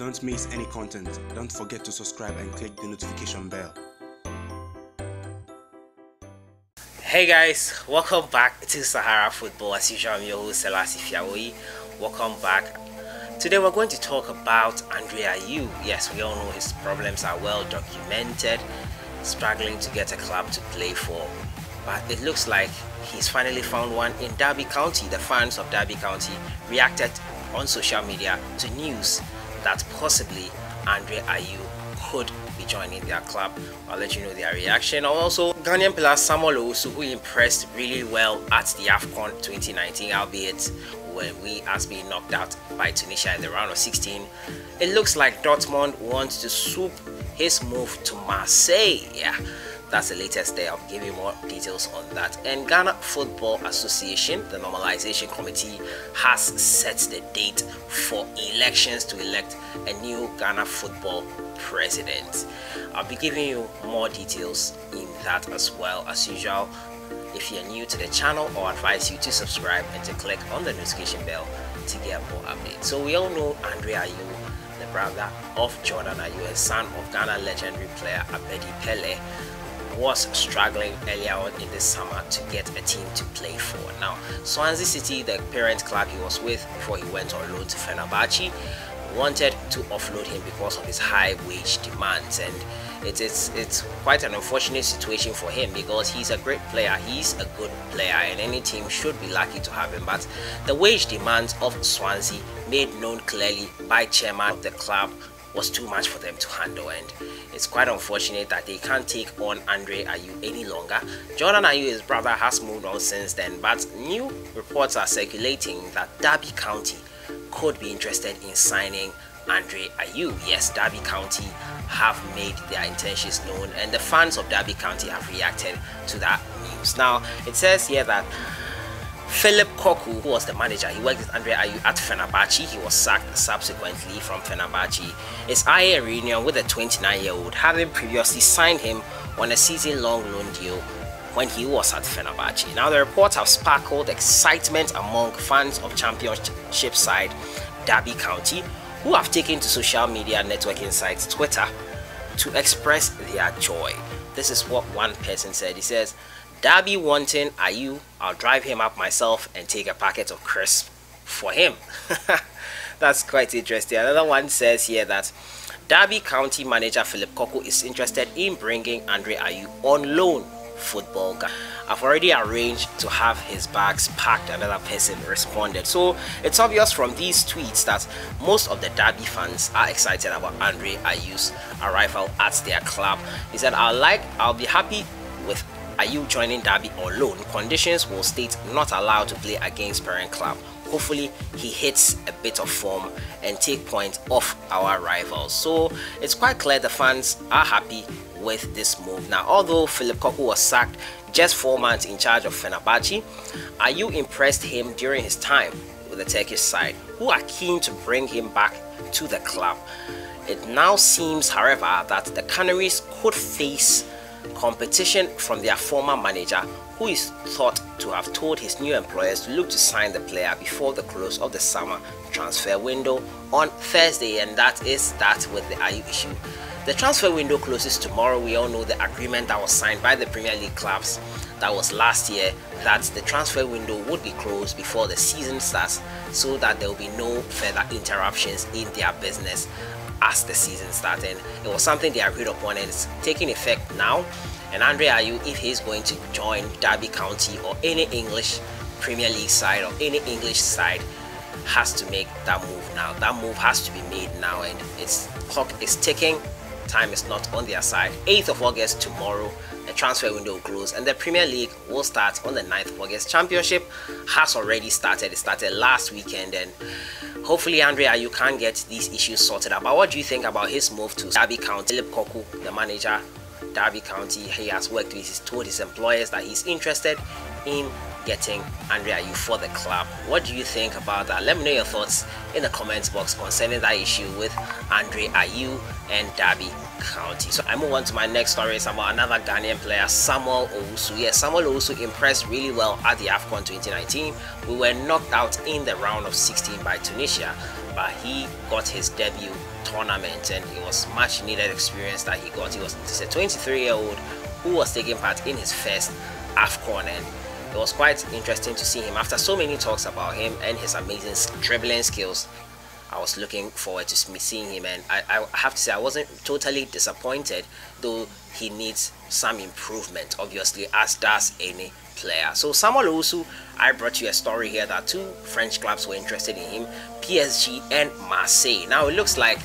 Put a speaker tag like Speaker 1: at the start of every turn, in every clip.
Speaker 1: Don't miss any content. Don't forget to subscribe and click the notification bell.
Speaker 2: Hey guys, welcome back to Sahara Football. As usual, I'm your host Selassie Fiawoyi. Welcome back. Today we're going to talk about Andre Ayew. Yes, we all know his problems are well documented, struggling to get a club to play for. But it looks like he's finally found one in Derby County. The fans of Derby County reacted on social media to news that possibly Andre Ayew could be joining their club. I'll let you know their reaction. Also, Ghanaian player Samuel Owusu, who impressed really well at the AFCON 2019, albeit when we as being knocked out by Tunisia in the round of 16. It looks like Dortmund wants to swoop his move to Marseille. Yeah, that's the latest there. I'll give you more details on that. And Ghana Football Association, the normalization committee, has set the date for elections to elect a new Ghana football president. I'll be giving you more details in that as well. As usual, if you're new to the channel, I'll advise you to subscribe and to click on the notification bell to get more updates. So we all know Andre Ayew, the brother of Jordan Ayew and son of Ghana legendary player Abedi Pele, was struggling earlier on in the summer to get a team to play for. Now, Swansea City, the parent club he was with before he went on loan to Fenerbahce, wanted to offload him because of his high wage demands. And it is it's quite an unfortunate situation for him because he's a great player. He's a good player and any team should be lucky to have him. But the wage demands of Swansea made known clearly by chairman of the club was too much for them to handle and it's quite unfortunate that they can't take on Andre Ayew any longer. Jordan Ayew, his brother, has moved on since then but new reports are circulating that Derby County could be interested in signing Andre Ayew. Yes, Derby County have made their intentions known and the fans of Derby County have reacted to that news. Now, it says here that Philip Cocu, who was the manager, he worked with Andre Ayew at Fenerbahce. He was sacked subsequently from Fenerbahce. Is eyeing a reunion with the 29-year-old, having previously signed him on a season-long loan deal when he was at Fenerbahce. Now, the reports have sparkled excitement among fans of Championship side Derby County, who have taken to social media networking sites Twitter to express their joy. This is what one person said. He says, Derby wanting Ayew, I'll drive him up myself and take a packet of crisp for him. That's quite interesting. Another one says here that Derby County manager Philip Cocu is interested in bringing Andre Ayew on loan football guy. I've already arranged to have his bags packed another person responded so it's obvious from these tweets that most of the Derby fans are excited about Andre Ayew's arrival at their club he said I'll like I'll be happy with Ayew joining Derby on loan conditions will state not allowed to play against parent club. Hopefully he hits a bit of form and take points off our rivals. So it's quite clear the fans are happy with this move. Now although Philip Cocu was sacked just four months in charge of fenerbahce ayew impressed him during his time with the turkish side? Who are keen to bring him back to the club? It now seems however that the canaries could face competition from their former manager who is thought to have told his new employers to look to sign the player before the close of the summer transfer window on Thursday and that is that with the Ayew issue. The transfer window closes tomorrow. We all know the agreement that was signed by the Premier League clubs that was last year that the transfer window would be closed before the season starts so that there will be no further interruptions in their business as the season started. It was something they agreed upon and it's taking effect now and Andre Ayew, if he's going to join Derby County or any English Premier League side or any English side, has to make that move now. That move has to be made now, and its clock is ticking. Time is not on their side. 8th of August tomorrow, the transfer window will close, and the Premier League will start on the 9th of August. Championship has already started. It started last weekend, and hopefully, Andre Ayew can get these issues sorted out. But what do you think about his move to Derby County? Philip Cocu, the manager, Derby County. He has worked with, he's told his employers that he's interested in getting Andre Ayew for the club. What do you think about that? Let me know your thoughts in the comments box concerning that issue with Andre Ayew and Derby County. So I move on to my next story. It's about another Ghanaian player, Samuel Owusu. Yes, Samuel Owusu impressed really well at the AFCON 2019. We were knocked out in the round of 16 by Tunisia. but he got his debut tournament and it was much needed experience that he got. He was a 23 year old who was taking part in his first AFCON and it was quite interesting to see him after so many talks about him and his amazing dribbling skills. I was looking forward to seeing him, and I, I have to say I wasn't totally disappointed, though he needs some improvement, obviously, as does any player. So Samuel Owusu, I brought you a story here that two French clubs were interested in him, PSG and Marseille. Now it looks like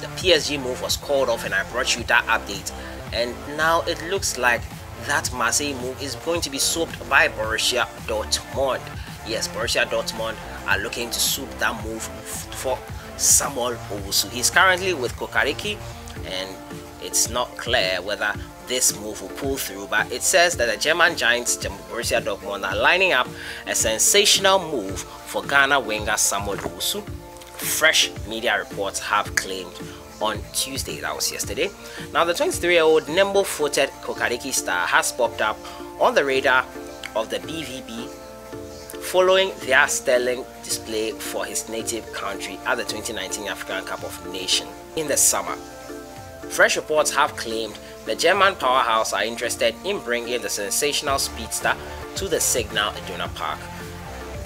Speaker 2: the PSG move was called off, and I brought you that update. And now it looks like that Marseille move is going to be swept by Borussia Dortmund. Yes, Borussia Dortmund are looking to swoop that move for Samuel Owusu. He's currently with Čukarički and it's not clear whether this move will pull through, but it says that the German Giants, Borussia Dortmund, are lining up a sensational move for Ghana winger Samuel Owusu. Fresh media reports have claimed on Tuesday, that was yesterday. Now, the 23 year old nimble footed Čukarički star has popped up on the radar of the BVB following their sterling display for his native country at the 2019 African Cup of Nations in the summer. Fresh reports have claimed the German powerhouse are interested in bringing the sensational speedster to the Signal Iduna Park.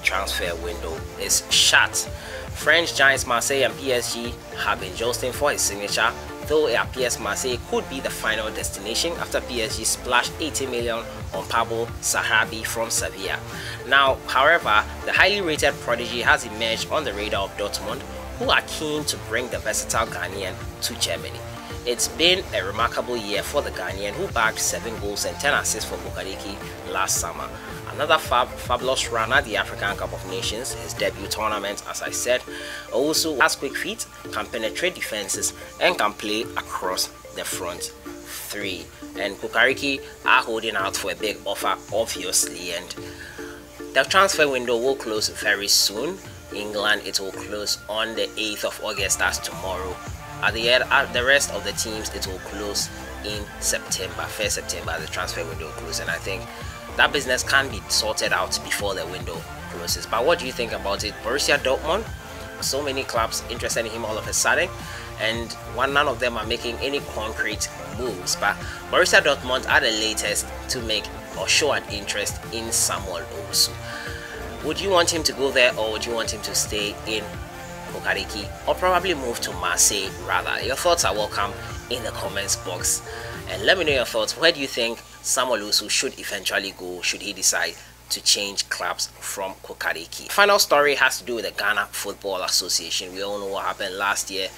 Speaker 2: Transfer window is shut. French giants Marseille and PSG have been jostling for his signature, though it appears Marseille could be the final destination after PSG splashed 80 million on Pablo Sarabia from Sevilla. Now, however, the highly rated prodigy has emerged on the radar of Dortmund, who are keen to bring the versatile Ghanaian to Germany. It's been a remarkable year for the Ghanaian who bagged 7 goals and 10 assists for Čukarički last summer. Another fab, fabulous run at the African Cup of Nations, his debut tournament as I said, also has quick feet, can penetrate defenses and can play across the front three. And Čukarički are holding out for a big offer obviously and the transfer window will close very soon. England it will close on the 8th of August that's tomorrow at the end, at the rest of the teams, it will close in September, 1st September, the transfer window close. And I think that business can be sorted out before the window closes. But what do you think about it? Borussia Dortmund, so many clubs interested in him all of a sudden, and one none of them are making any concrete moves. But Borussia Dortmund are the latest to make or show an interest in Samuel Owusu. Would you want him to go there or would you want him to stay in Čukarički or probably move to Marseille rather. Your thoughts are welcome in the comments box and let me know your thoughts. Where do you think Samuel Owusu should eventually go should he decide to change clubs from Čukarički? Final story has to do with the Ghana Football Association. We all know what happened last year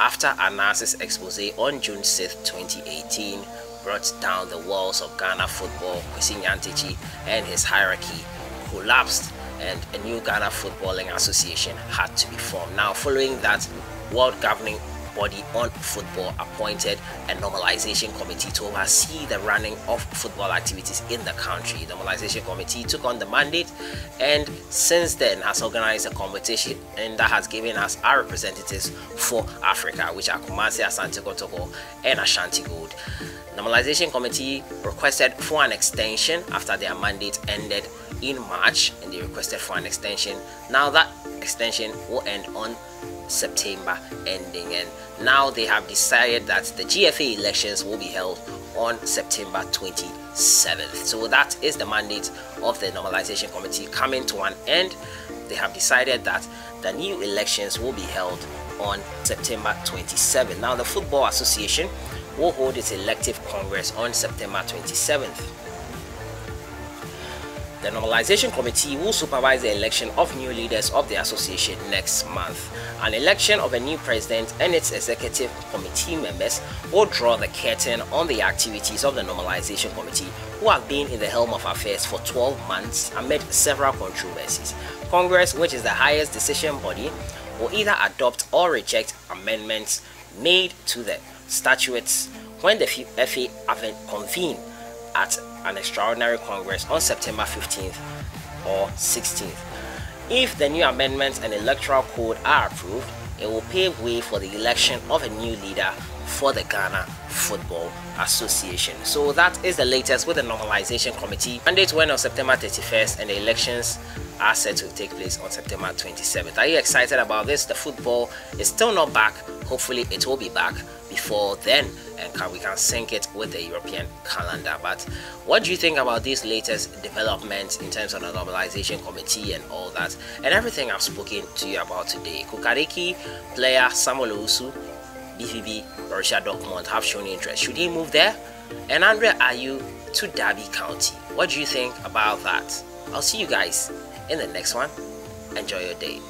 Speaker 2: after Anas's expose on June 6, 2018 brought down the walls of Ghana football. Kwesi Nyantakyi and his hierarchy collapsed and a new Ghana Footballing Association had to be formed. Now, following that, World Governing Body on Football appointed a normalization committee to oversee the running of football activities in the country. The normalization committee took on the mandate and since then has organized a competition and that has given us our representatives for Africa, which are Kumasi, Asante Kotoko, and Ashanti Gold. Normalization Committee requested for an extension after their mandate ended in March and they requested for an extension. Now that extension will end on September ending and now they have decided that the GFA elections will be held on September 27th. So that is the mandate of the normalization committee coming to an end. They have decided that the new elections will be held on September 27th. Now the Football Association will hold its elective congress on September 27th. The Normalization Committee will supervise the election of new leaders of the association next month. An election of a new president and its executive committee members will draw the curtain on the activities of the Normalization Committee, who have been in the helm of affairs for 12 months amid several controversies. Congress, which is the highest decision body, will either adopt or reject amendments made to the statutes when the FA convene at an extraordinary Congress on September 15th or 16th. If the new amendments and electoral code are approved, it will pave way for the election of a new leader for the Ghana Football Association. So that is the latest with the normalization committee. Mandate went on September 31st and the elections are set to take place on September 27th. Are you excited about this? The football is still not back. Hopefully it will be back before then and can, we can sync it with the European calendar. But what do you think about these latest developments in terms of the normalization committee and all that and everything I've spoken to you about today? Čukarički player Samuel Owusu, BVB, Borussia Dortmund have shown interest. Should he move there? And Andre Ayew to Derby County. What do you think about that? I'll see you guys in the next one. Enjoy your day.